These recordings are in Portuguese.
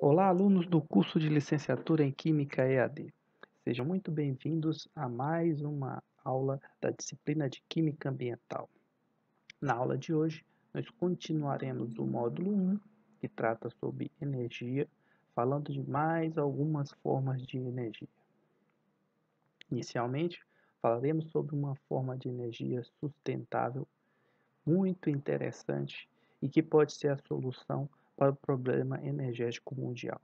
Olá, alunos do curso de licenciatura em Química EAD. Sejam muito bem-vindos a mais uma aula da disciplina de Química Ambiental. Na aula de hoje, nós continuaremos o módulo 1, que trata sobre energia, falando de mais algumas formas de energia. Inicialmente, falaremos sobre uma forma de energia sustentável muito interessante e que pode ser a solução para o problema energético mundial.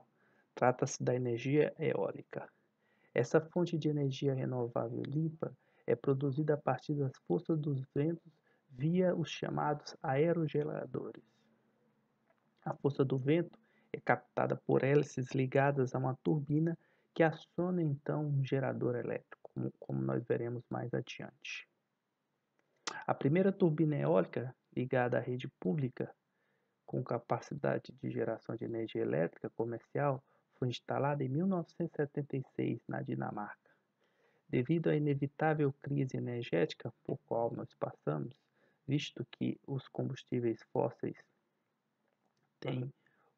Trata-se da energia eólica. Essa fonte de energia renovável limpa é produzida a partir das forças dos ventos via os chamados aerogeradores. A força do vento é captada por hélices ligadas a uma turbina que aciona então um gerador elétrico, como nós veremos mais adiante. A primeira turbina eólica ligada à rede pública com capacidade de geração de energia elétrica comercial foi instalada em 1976 na Dinamarca. Devido à inevitável crise energética por qual nós passamos, visto que os combustíveis fósseis têm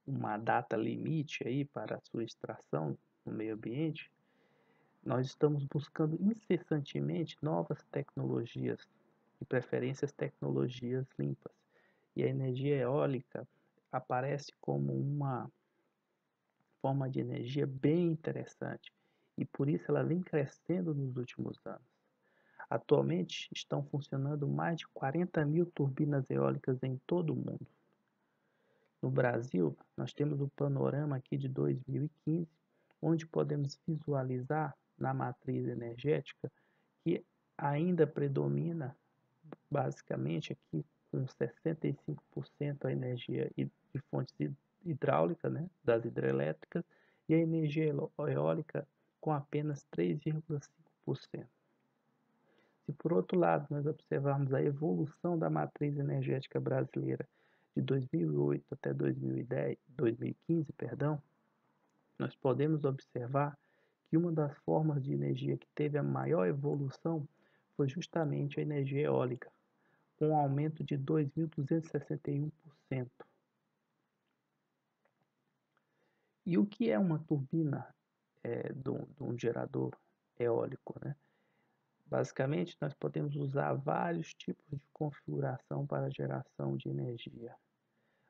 uma data limite aí para sua extração no meio ambiente, nós estamos buscando incessantemente novas tecnologias, de preferências tecnologias limpas e a energia eólica aparece como uma forma de energia bem interessante e por isso ela vem crescendo nos últimos anos. Atualmente estão funcionando mais de 40 mil turbinas eólicas em todo o mundo. No Brasil, nós temos o panorama aqui de 2015, onde podemos visualizar na matriz energética que ainda predomina basicamente aqui com 65% a energia de fontes hidráulicas, né, das hidrelétricas, e a energia eólica com apenas 3,5%. Se por outro lado nós observarmos a evolução da matriz energética brasileira de 2008 até 2010, 2015, perdão, nós podemos observar que uma das formas de energia que teve a maior evolução foi justamente a energia eólica, com um aumento de 2.261%. E o que é uma turbina é, de, um, de um gerador eólico? Né? Basicamente, nós podemos usar vários tipos de configuração para geração de energia.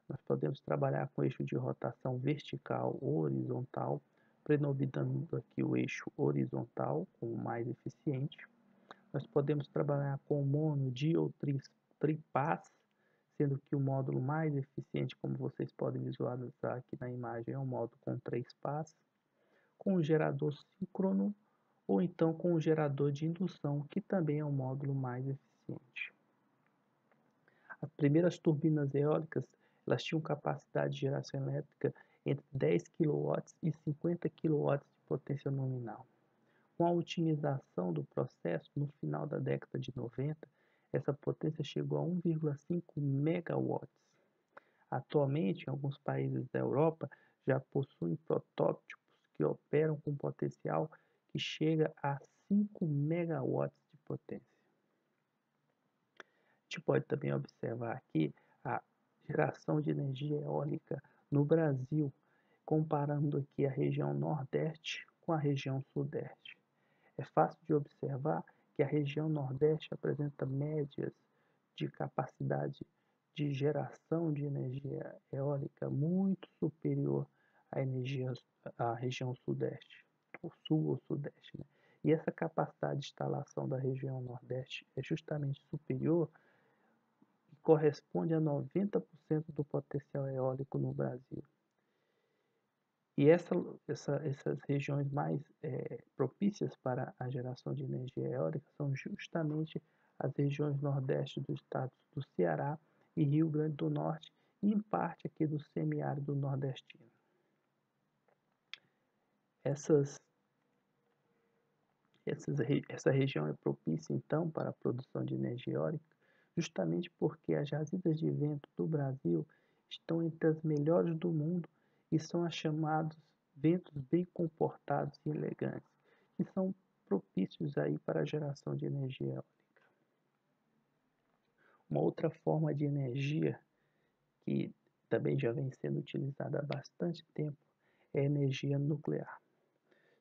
Nós podemos trabalhar com eixo de rotação vertical ou horizontal, predominando aqui o eixo horizontal como mais eficiente. Nós podemos trabalhar com mono, di ou tri, tripás, sendo que o módulo mais eficiente, como vocês podem visualizar aqui na imagem, é um módulo com três pás, com um gerador síncrono ou então com um gerador de indução, que também é um módulo mais eficiente. As primeiras turbinas eólicas elas tinham capacidade de geração elétrica entre 10 kW e 50 kW de potência nominal. Com a otimização do processo, no final da década de 90, essa potência chegou a 1,5 megawatts. Atualmente, em alguns países da Europa, já possuem protótipos que operam com potencial que chega a 5 megawatts de potência. A gente pode também observar aqui a geração de energia eólica no Brasil, comparando aqui a região Nordeste com a região Sudeste. É fácil de observar que a região Nordeste apresenta médias de capacidade de geração de energia eólica muito superior à energia à região Sudeste, o Sul ou Sudeste. Né? E essa capacidade de instalação da região Nordeste é justamente superior e corresponde a 90% do potencial eólico no Brasil. E essa, essa, essas regiões mais é, propícias para a geração de energia eólica são justamente as regiões nordeste do estado do Ceará e Rio Grande do Norte e em parte aqui do semiárido nordestino. Essas, essas, essa região é propícia então para a produção de energia eólica justamente porque as jazidas de vento do Brasil estão entre as melhores do mundo e são as chamados ventos bem comportados e elegantes, que são propícios aí para a geração de energia eólica. Uma outra forma de energia que também já vem sendo utilizada há bastante tempo é a energia nuclear.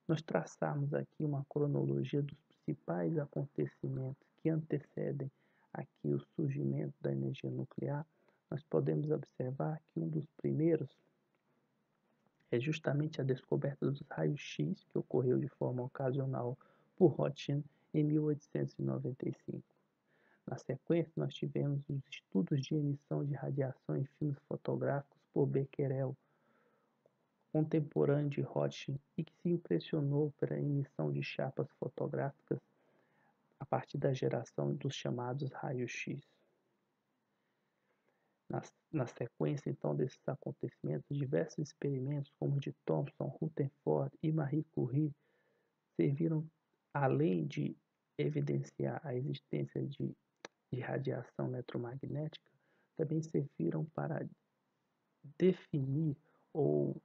Nós traçamos aqui uma cronologia dos principais acontecimentos que antecedem aqui o surgimento da energia nuclear, nós podemos observar que um dos primeiros é justamente a descoberta dos raios-x, que ocorreu de forma ocasional por Roentgen em 1895. Na sequência, nós tivemos os estudos de emissão de radiação em filmes fotográficos por Becquerel, contemporâneo de Rothschild e que se impressionou pela emissão de chapas fotográficas a partir da geração dos chamados raios-x. Na, na, sequência, então, desses acontecimentos, diversos experimentos, como o de Thomson, Rutherford e Marie Curie, serviram, além de evidenciar a existência de, de radiação eletromagnética, também serviram para definir ou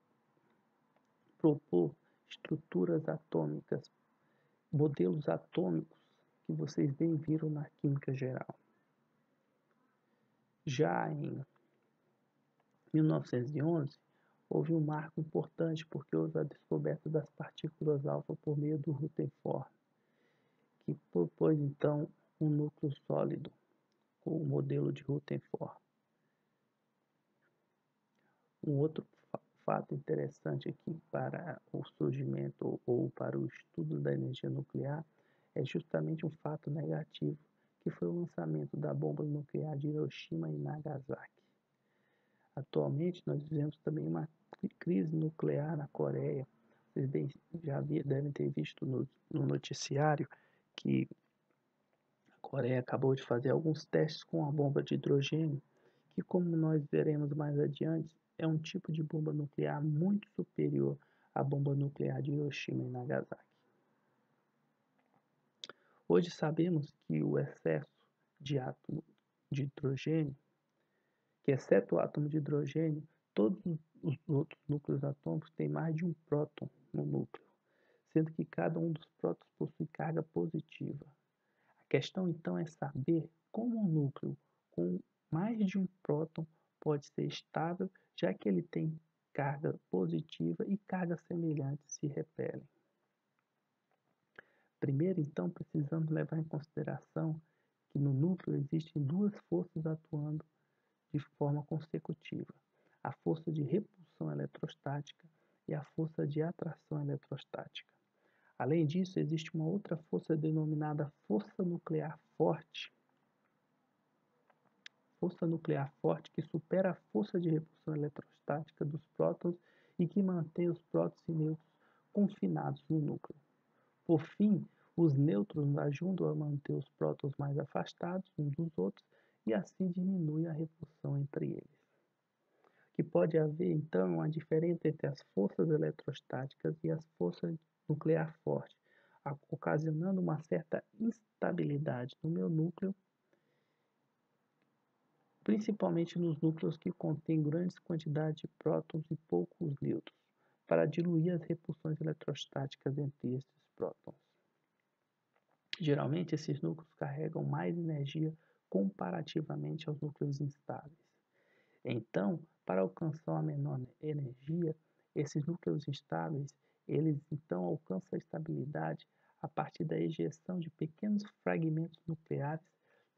propor estruturas atômicas, modelos atômicos que vocês bem viram na química geral. Já em 1911, houve um marco importante porque houve a descoberta das partículas alfa por meio do Rutherford, que propôs então um núcleo sólido, com o modelo de Rutherford. Um outro fato interessante aqui para o surgimento ou para o estudo da energia nuclear é justamente um fato negativo, que foi o lançamento da bomba nuclear de Hiroshima e Nagasaki. Atualmente, nós vivemos também uma crise nuclear na Coreia. Vocês bem, já devem ter visto no, no noticiário que a Coreia acabou de fazer alguns testes com a bomba de hidrogênio, que, como nós veremos mais adiante, é um tipo de bomba nuclear muito superior à bomba nuclear de Hiroshima e Nagasaki. Hoje sabemos que o excesso de átomo de hidrogênio, que exceto o átomo de hidrogênio, todos os outros núcleos atômicos têm mais de um próton no núcleo, sendo que cada um dos prótons possui carga positiva. A questão então é saber como um núcleo com mais de um próton pode ser estável já que ele tem carga positiva e carga semelhante se repelem. Primeiro, então, precisamos levar em consideração que no núcleo existem duas forças atuando de forma consecutiva: a força de repulsão eletrostática e a força de atração eletrostática. Além disso, existe uma outra força denominada força nuclear forte, força nuclear forte que supera a força de repulsão eletrostática dos prótons e que mantém os prótons e nêutrons confinados no núcleo. Por fim, os nêutrons ajudam a manter os prótons mais afastados uns dos outros e assim diminui a repulsão entre eles. Que pode haver então uma diferença entre as forças eletrostáticas e as forças nuclear forte, ocasionando uma certa instabilidade no meu núcleo principalmente nos núcleos que contêm grandes quantidades de prótons e poucos nêutrons, para diluir as repulsões eletrostáticas entre esses prótons. Geralmente, esses núcleos carregam mais energia comparativamente aos núcleos instáveis. Então, para alcançar uma menor energia, esses núcleos instáveis, eles então alcançam a estabilidade a partir da ejeção de pequenos fragmentos nucleares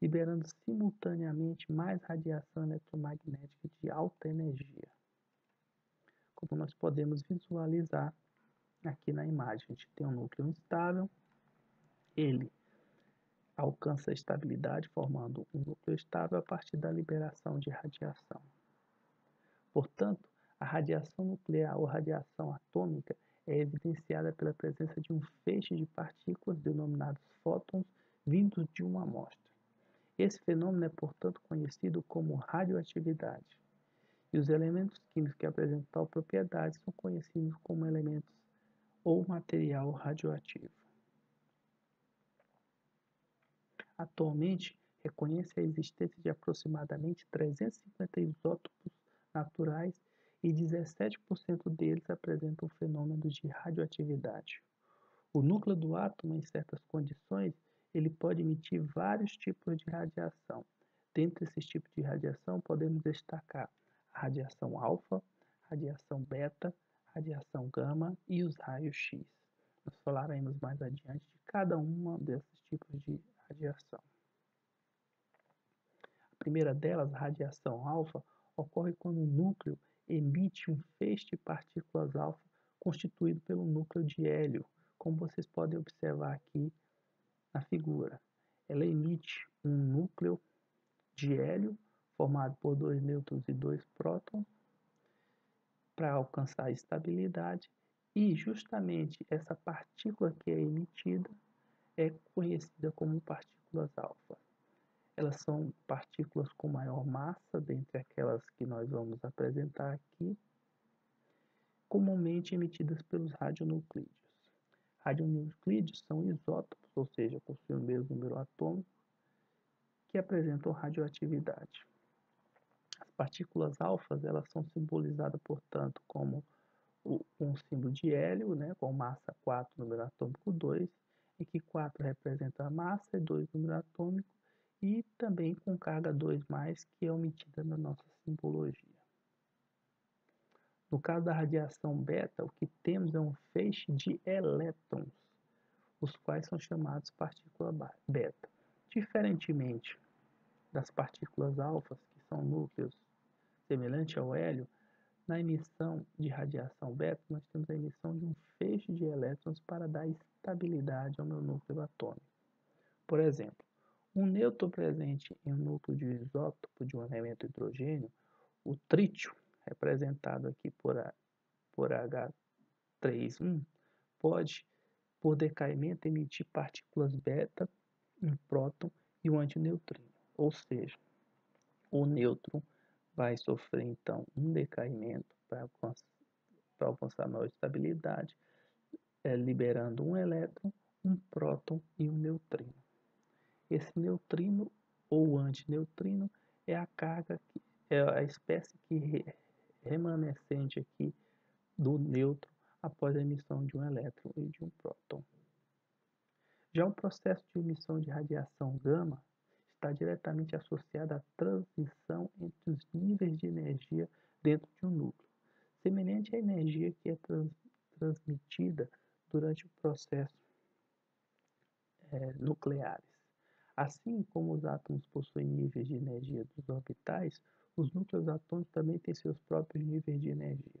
liberando simultaneamente mais radiação eletromagnética de alta energia. Como nós podemos visualizar aqui na imagem, a gente tem um núcleo instável, ele alcança a estabilidade formando um núcleo estável a partir da liberação de radiação. Portanto, a radiação nuclear ou radiação atômica é evidenciada pela presença de um feixe de partículas denominados fótons vindos de uma amostra. Esse fenômeno é, portanto, conhecido como radioatividade, e os elementos químicos que apresentam tal propriedade são conhecidos como elementos ou material radioativo. Atualmente, reconhece a existência de aproximadamente 350 isótopos naturais e 17% deles apresentam fenômenos de radioatividade. O núcleo do átomo, em certas condições, ele pode emitir vários tipos de radiação. Dentre esses tipos de radiação, podemos destacar a radiação alfa, radiação beta, radiação gama e os raios X. Nós falaremos mais adiante de cada um desses tipos de radiação. A primeira delas, a radiação alfa, ocorre quando o núcleo emite um feixe de partículas alfa constituído pelo núcleo de hélio, como vocês podem observar aqui na figura. Ela emite um núcleo de hélio formado por dois nêutrons e dois prótons para alcançar a estabilidade e justamente essa partícula que é emitida é conhecida como partículas alfa. Elas são partículas com maior massa dentre aquelas que nós vamos apresentar aqui, comumente emitidas pelos radionuclídeos. Radionuclídeos são isótopos, ou seja, possuem o mesmo número atômico, que apresentam radioatividade. As partículas alfas, elas são simbolizadas, portanto, como um símbolo de hélio, né, com massa 4, número atômico 2, em que 4 representa a massa e 2 número atômico, e também com carga 2+, que é omitida na nossa simbologia. No caso da radiação beta, o que temos é um feixe de elétrons, os quais são chamados partículas beta. Diferentemente das partículas alfas, que são núcleos semelhantes ao hélio, na emissão de radiação beta, nós temos a emissão de um feixe de elétrons para dar estabilidade ao meu núcleo atômico. Por exemplo, um nêutron presente em um núcleo de isótopo de um elemento hidrogênio, o trítio, representado aqui por, a, por H31, pode, por decaimento, emitir partículas beta, um próton e um antineutrino. Ou seja, o nêutron vai sofrer então um decaimento para alcançar, maior estabilidade, é, liberando um elétron, um próton e um neutrino. Esse neutrino ou antineutrino é a carga, que, é a espécie que re, remanescente aqui do nêutron após a emissão de um elétron e de um próton. Já o processo de emissão de radiação gama está diretamente associado à transição entre os níveis de energia dentro de um núcleo, semelhante à energia que é trans, transmitida durante o processo é, nucleares. Assim como os átomos possuem níveis de energia dos orbitais, os núcleos atômicos também têm seus próprios níveis de energia.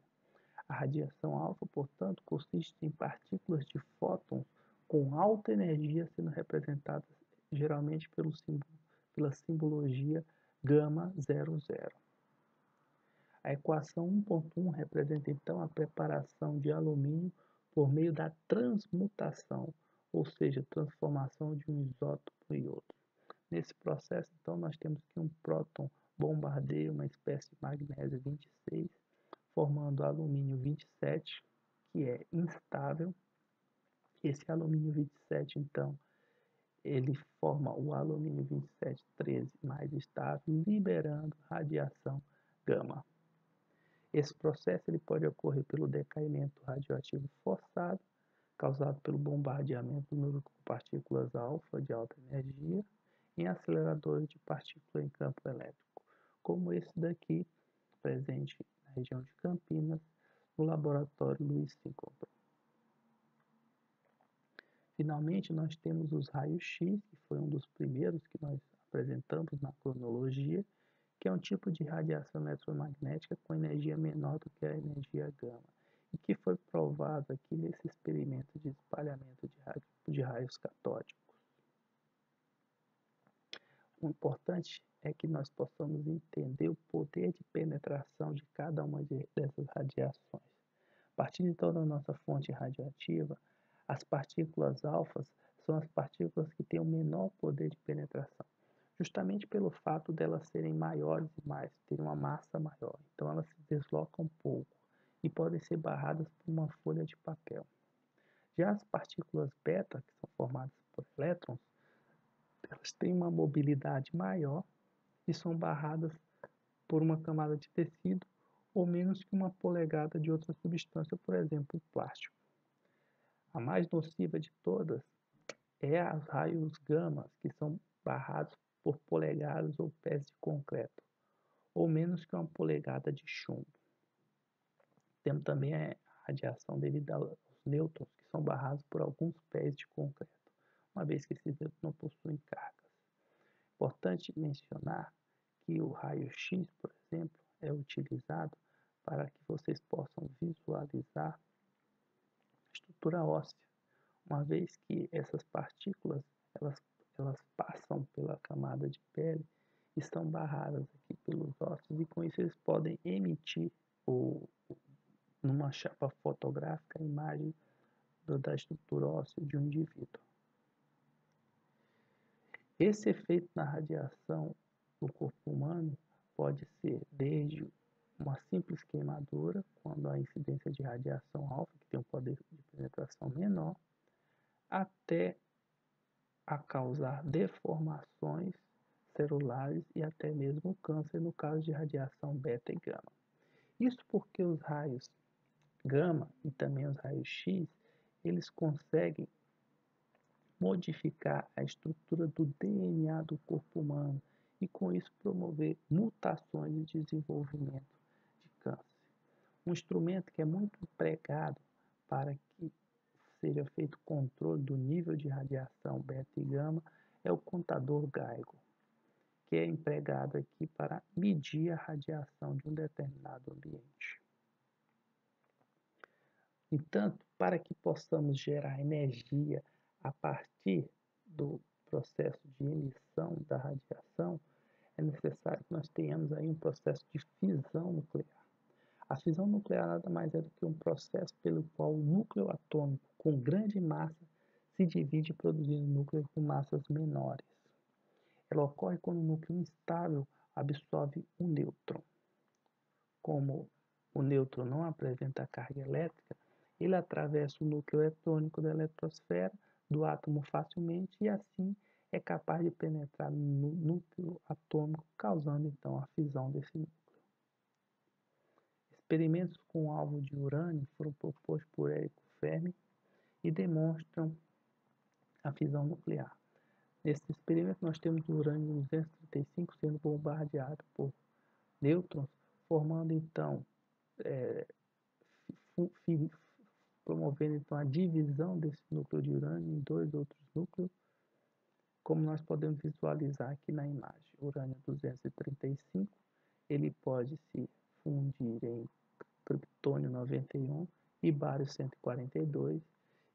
A radiação alfa, portanto, consiste em partículas de fótons com alta energia sendo representadas geralmente pelo símbolo, pela simbologia gama 00. A equação 1.1 representa então a preparação de alumínio por meio da transmutação, ou seja, transformação de um isótopo em outro. Nesse processo, então, nós temos que um próton bombardeia uma espécie de magnésio 26, formando alumínio 27, que é instável. Esse alumínio 27, então, ele forma o alumínio 27 13 mais estável, liberando radiação gama. Esse processo ele pode ocorrer pelo decaimento radioativo forçado, causado pelo bombardeamento do núcleo com partículas alfa de alta energia em aceleradores de partículas em campo elétrico, como esse daqui, presente na região de Campinas, no laboratório Luiz Sincombro. Finalmente, nós temos os raios-x, que foi um dos primeiros que nós apresentamos na cronologia, que é um tipo de radiação eletromagnética com energia menor do que a energia gama, e que foi provado aqui nesse experimento de espalhamento de, de raios catódicos. O importante é que nós possamos entender o poder de penetração de cada uma de, dessas radiações. Partindo então da nossa fonte radioativa, as partículas alfas são as partículas que têm o menor poder de penetração justamente pelo fato delas serem maiores e mais, terem uma massa maior. Então elas se deslocam pouco e podem ser barradas por uma folha de papel. Já as partículas beta, que são formadas por elétrons, elas têm uma mobilidade maior e são barradas por uma camada de tecido ou menos que uma polegada de outra substância, por exemplo, plástico. A mais nociva de todas é os raios gama, que são barrados por polegadas ou pés de concreto, ou menos que uma polegada de chumbo. Temos também a radiação devido aos nêutrons que são barrados por alguns pés de concreto, uma vez que esses nêutrons não possuem cargas. Importante mencionar que o raio-x, por exemplo, é utilizado para que vocês possam visualizar estrutura óssea, uma vez que essas partículas elas, elas passam pela camada de pele estão barradas aqui pelos ossos e com isso eles podem emitir o, numa chapa fotográfica a imagem do, da estrutura óssea de um indivíduo. Esse efeito na radiação do corpo humano pode ser desde uma simples queimadura, quando a incidência de radiação alfa, que tem um poder de penetração menor, até a causar deformações celulares e até mesmo câncer no caso de radiação beta e gama. Isso porque os raios gama e também os raios X, eles conseguem modificar a estrutura do DNA do corpo humano e com isso promover mutações e desenvolvimento de câncer. Um instrumento que é muito empregado para que seja feito controle do nível de radiação beta e gama é o contador Geiger, que é empregado aqui para medir a radiação de um determinado ambiente. Entanto, para que possamos gerar energia a partir do processo de emissão da radiação, é necessário que nós tenhamos aí um processo de fisão nuclear. A fisão nuclear nada mais é do que um processo pelo qual o núcleo atômico com grande massa se divide produzindo núcleos com massas menores. Ela ocorre quando o núcleo instável absorve um nêutron. Como o nêutron não apresenta carga elétrica, ele atravessa o núcleo eletrônico da eletrosfera do átomo facilmente e assim é capaz de penetrar no núcleo atômico, causando então a fisão desse núcleo. Experimentos com alvo de urânio foram propostos por Érico Fermi e demonstram a fisão nuclear. Nesse experimento nós temos o urânio 235 sendo bombardeado por nêutrons, formando então é, promovendo então a divisão desse núcleo de urânio em dois outros núcleos, como nós podemos visualizar aqui na imagem. Urânio 235, ele pode se fundir em plutônio 91 e bário 142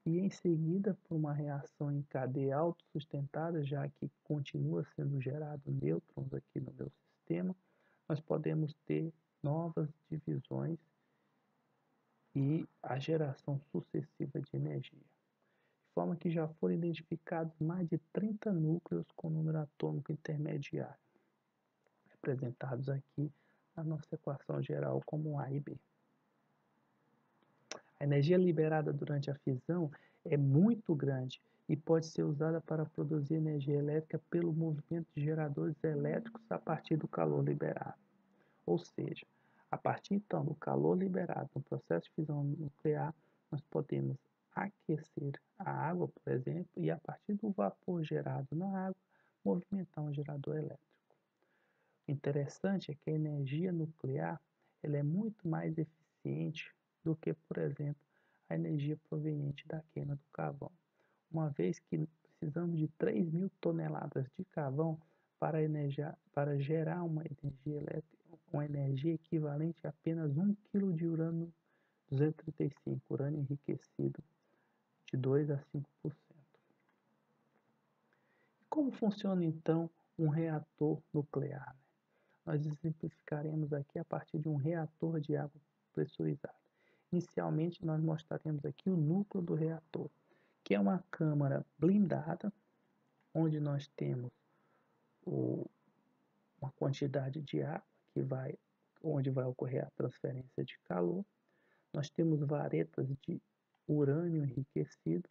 e em seguida por uma reação em cadeia autossustentada, já que continua sendo gerado nêutrons aqui no meu sistema, nós podemos ter novas divisões e a geração sucessiva de energia. De forma que já foram identificados mais de 30 núcleos com número atômico intermediário, representados aqui na nossa equação geral como A e B. A energia liberada durante a fisão é muito grande e pode ser usada para produzir energia elétrica pelo movimento de geradores elétricos a partir do calor liberado. Ou seja, a partir então do calor liberado no processo de fisão nuclear, nós podemos aquecer a água, por exemplo, e a partir do vapor gerado na água, movimentar um gerador elétrico. O interessante é que a energia nuclear ela é muito mais eficiente do que, por exemplo, a energia proveniente da queima do carvão, uma vez que precisamos de 3 mil toneladas de carvão para, para gerar uma energia elétrica com energia equivalente a apenas 1 kg de urânio 235, urânio enriquecido de 2 a 5%. E como funciona então um reator nuclear? Né? Nós exemplificaremos aqui a partir de um reator de água pressurizada. Inicialmente, nós mostraremos aqui o núcleo do reator, que é uma câmara blindada, onde nós temos o, uma quantidade de água que vai, onde vai ocorrer a transferência de calor. Nós temos varetas de urânio enriquecido,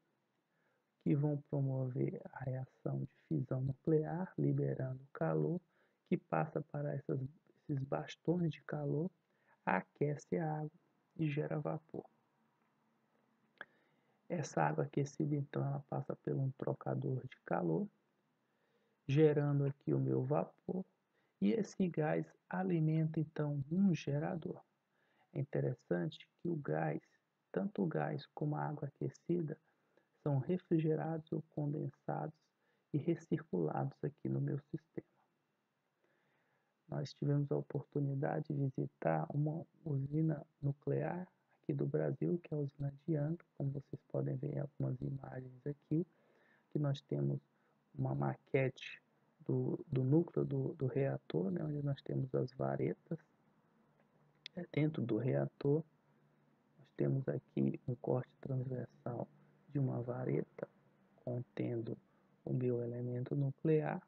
que vão promover a reação de fisão nuclear, liberando calor, que passa para essas, esses bastões de calor, aquece a água e gera vapor. Essa água aquecida, então, ela passa por um trocador de calor, gerando aqui o meu vapor, e esse gás alimenta então um gerador. É interessante que o gás tanto o gás como a água aquecida são refrigerados ou condensados e recirculados aqui no meu sistema. Nós tivemos a oportunidade de visitar uma usina nuclear aqui do Brasil, que é a usina de Angra, como vocês podem ver em algumas imagens aqui, que nós temos uma maquete do, do núcleo do, do reator, né, onde nós temos as varetas. É dentro do reator, nós temos aqui um corte transversal de uma vareta contendo o bioelemento nuclear.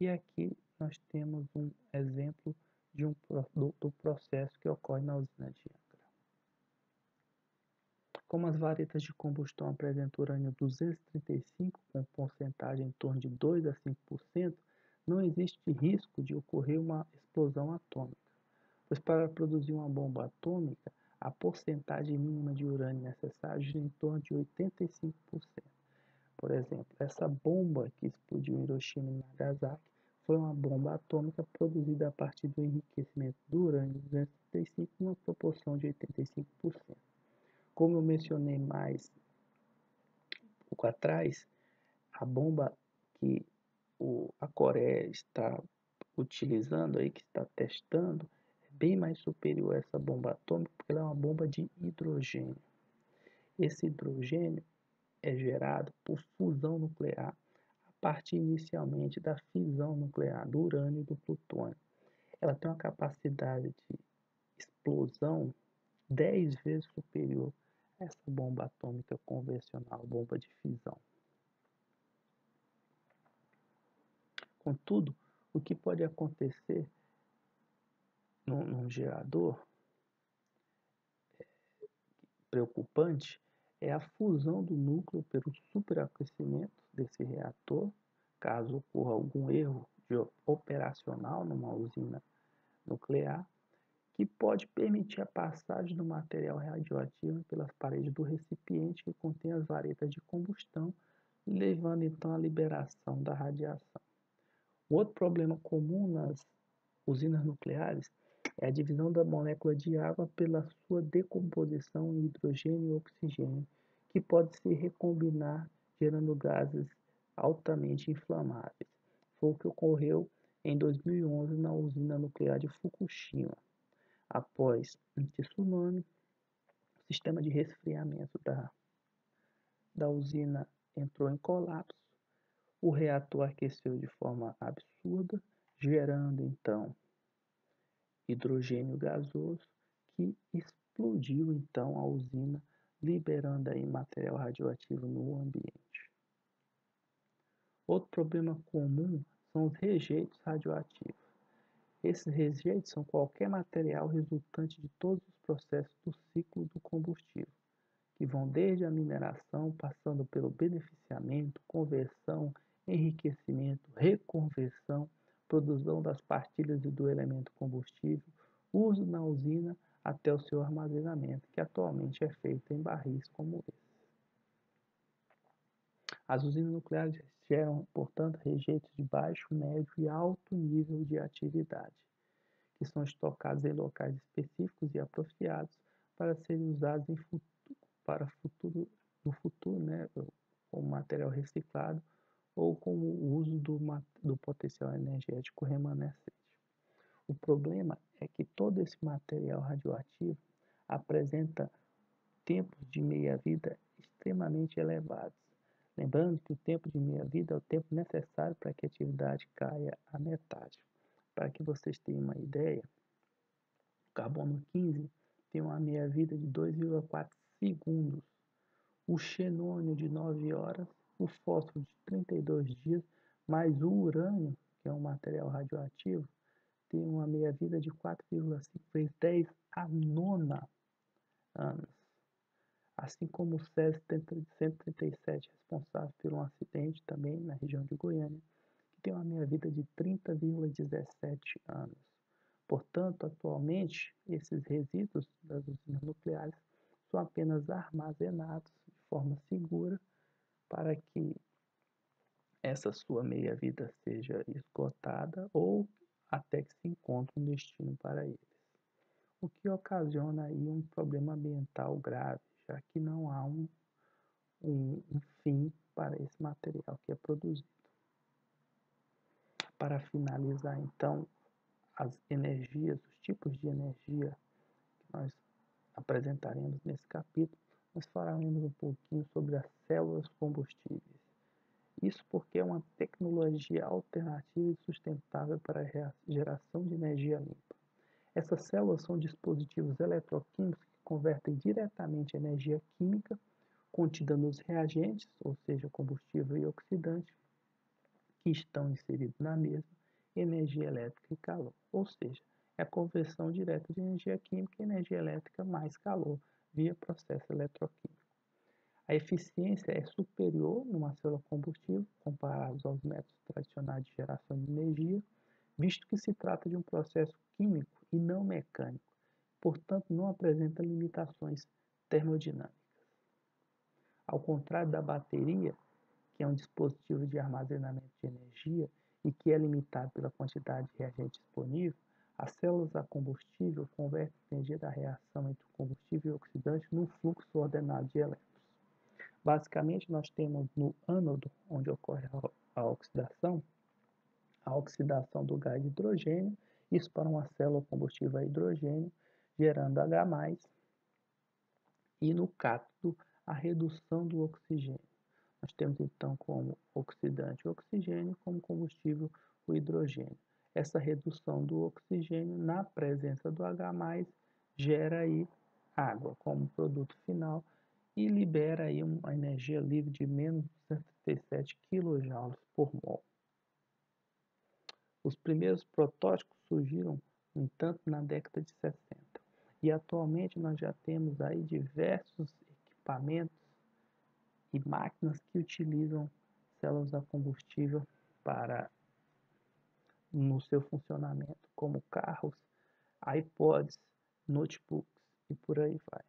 E aqui nós temos um exemplo de um, do, do processo que ocorre na usina de Angra. Como as varetas de combustão apresentam urânio 235 com porcentagem em torno de 2 a 5%, não existe risco de ocorrer uma explosão atômica, pois para produzir uma bomba atômica, a porcentagem mínima de urânio necessária é em torno de 85%. Por exemplo, essa bomba que explodiu em Hiroshima e Nagasaki foi uma bomba atômica produzida a partir do enriquecimento do urânio 235 em uma proporção de 85%. Como eu mencionei mais um pouco atrás, a bomba que o, a Coreia está utilizando aí, que está testando, é bem mais superior a essa bomba atômica, porque ela é uma bomba de hidrogênio. Esse hidrogênio é gerado por fusão nuclear partir inicialmente da fisão nuclear do urânio e do plutônio. Ela tem uma capacidade de explosão 10 vezes superior a essa bomba atômica convencional, bomba de fisão. Contudo, o que pode acontecer num, num gerador é, preocupante é a fusão do núcleo pelo superaquecimento desse reator, caso ocorra algum erro operacional numa usina nuclear, que pode permitir a passagem do material radioativo pelas paredes do recipiente que contém as varetas de combustão, levando então à liberação da radiação. Um outro problema comum nas usinas nucleares é a divisão da molécula de água pela sua decomposição em hidrogênio e oxigênio, que pode se recombinar gerando gases altamente inflamáveis. Foi o que ocorreu em 2011 na usina nuclear de Fukushima. Após um tsunami, o sistema de resfriamento da, da usina entrou em colapso, o reator aqueceu de forma absurda, gerando então hidrogênio gasoso que explodiu então a usina, liberando aí material radioativo no ambiente. Outro problema comum são os rejeitos radioativos. Esses rejeitos são qualquer material resultante de todos os processos do ciclo do combustível, que vão desde a mineração, passando pelo beneficiamento, conversão, enriquecimento, reconversão, produção das partilhas e do elemento combustível, uso na usina até o seu armazenamento, que atualmente é feito em barris como esse. As usinas nucleares geram, portanto, rejeitos de baixo, médio e alto nível de atividade, que são estocados em locais específicos e apropriados para serem usados em futuro, para futuro, no futuro, né, como material reciclado ou como o uso do, do potencial energético remanescente. O problema é que todo esse material radioativo apresenta tempos de meia-vida extremamente elevados. Lembrando que o tempo de meia-vida é o tempo necessário para que a atividade caia à metade. Para que vocês tenham uma ideia, o carbono 15 tem uma meia-vida de 2,4 segundos, o xenônio de 9 horas o fósforo de 32 dias, mais o urânio, que é um material radioativo, tem uma meia-vida de 4,5 vezes 10 a nona anos. Assim como o Césio 137, responsável por um acidente também na região de Goiânia, que tem uma meia-vida de 30,17 anos. Portanto, atualmente, esses resíduos das usinas nucleares são apenas armazenados de forma segura para que essa sua meia-vida seja esgotada ou até que se encontre um destino para eles, o que ocasiona aí um problema ambiental grave, já que não há um, um, um fim para esse material que é produzido. Para finalizar, então, as energias, os tipos de energia que nós apresentaremos nesse capítulo, nós falaremos um pouquinho sobre as células combustíveis. Isso porque é uma tecnologia alternativa e sustentável para a geração de energia limpa. Essas células são dispositivos eletroquímicos que convertem diretamente energia química contida nos reagentes, ou seja, combustível e oxidante, que estão inseridos na mesma energia elétrica e calor. Ou seja, é a conversão direta de energia química em energia elétrica mais calor via processo eletroquímico. A eficiência é superior numa célula combustível comparado aos métodos tradicionais de geração de energia, visto que se trata de um processo químico e não mecânico, portanto não apresenta limitações termodinâmicas. Ao contrário da bateria, que é um dispositivo de armazenamento de energia e que é limitado pela quantidade de reagente disponível, as células a combustível convertem energia da reação entre o combustível e o oxidante num fluxo ordenado de elétrons. Basicamente, nós temos no ânodo, onde ocorre a oxidação, a oxidação do gás de hidrogênio, isso para uma célula combustível a hidrogênio, gerando H+, e no cátodo, a redução do oxigênio. Nós temos então como oxidante o oxigênio, como combustível o hidrogênio. Essa redução do oxigênio na presença do H+, gera aí água como produto final e libera aí uma energia livre de menos de 137 kJ por mol. Os primeiros protótipos surgiram, no entanto, na década de 60. E atualmente nós já temos aí diversos equipamentos e máquinas que utilizam células a combustível para no seu funcionamento, como carros, iPods, notebooks e por aí vai.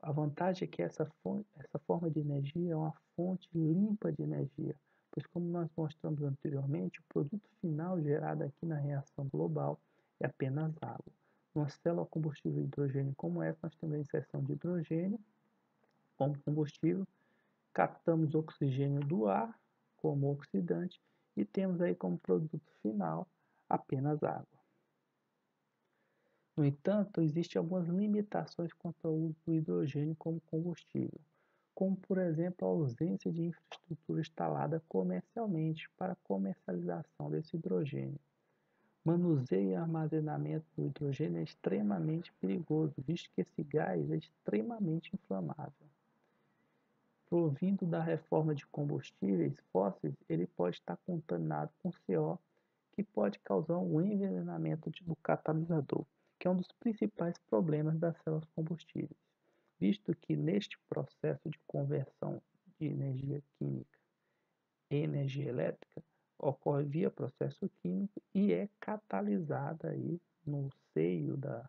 A vantagem é que essa, fonte, essa forma de energia é uma fonte limpa de energia, pois como nós mostramos anteriormente, o produto final gerado aqui na reação global é apenas água. Numa célula combustível de hidrogênio como essa, nós temos a inserção de hidrogênio como combustível, captamos oxigênio do ar como oxidante e temos aí como produto final apenas água. No entanto, existem algumas limitações quanto ao uso do hidrogênio como combustível, como por exemplo a ausência de infraestrutura instalada comercialmente para comercialização desse hidrogênio. Manuseio e armazenamento do hidrogênio é extremamente perigoso, visto que esse gás é extremamente inflamável provindo da reforma de combustíveis fósseis, ele pode estar contaminado com CO, que pode causar um envenenamento do catalisador, que é um dos principais problemas das células combustíveis, visto que neste processo de conversão de energia química em energia elétrica ocorre via processo químico e é catalisada aí no seio da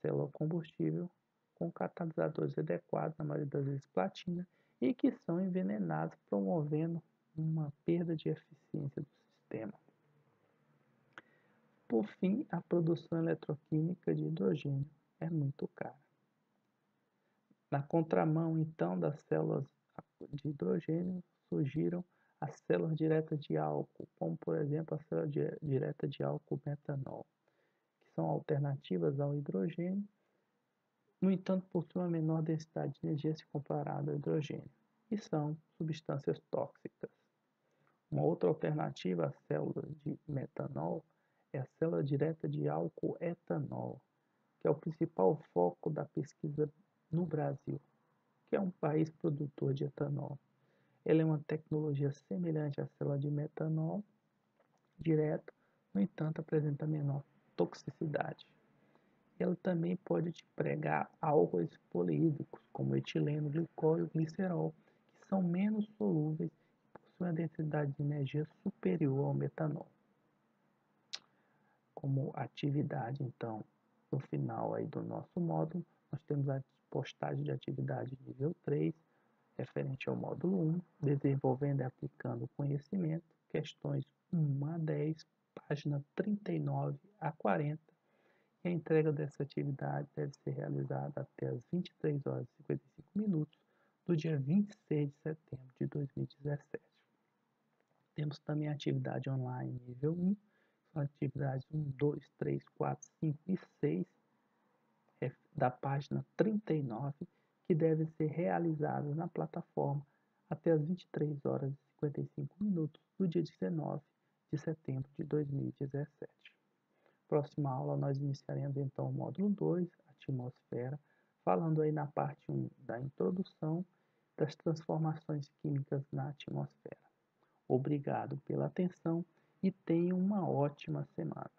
célula combustível com catalisadores adequados, na maioria das vezes platina, e que são envenenados, promovendo uma perda de eficiência do sistema. Por fim, a produção eletroquímica de hidrogênio é muito cara. Na contramão, então, das células de hidrogênio, surgiram as células diretas de álcool, como por exemplo a célula direta de álcool metanol, que são alternativas ao hidrogênio no entanto, possuem uma menor densidade de energia se comparado ao hidrogênio, e são substâncias tóxicas. Uma outra alternativa à célula de metanol é a célula direta de álcool etanol, que é o principal foco da pesquisa no Brasil, que é um país produtor de etanol. Ela é uma tecnologia semelhante à célula de metanol direto, no entanto, apresenta menor toxicidade ela também pode te pregar álcoois poliídricos, como etileno, glicol e glicerol, que são menos solúveis e possuem a densidade de energia superior ao metanol. Como atividade, então, no final aí do nosso módulo, nós temos a postagem de atividade nível 3, referente ao módulo 1, desenvolvendo e aplicando conhecimento, questões 1 a 10, página 39 a 40, a entrega dessa atividade deve ser realizada até as 23 horas e 55 minutos do dia 26 de setembro de 2017. Temos também a atividade online nível 1, são atividades 1, 2, 3, 4, 5 e 6 é, da página 39, que devem ser realizadas na plataforma até as 23 horas e 55 minutos do dia 19 de setembro de 2017. Próxima aula nós iniciaremos então o módulo 2, atmosfera, falando aí na parte 1 da introdução das transformações químicas na atmosfera. Obrigado pela atenção e tenham uma ótima semana.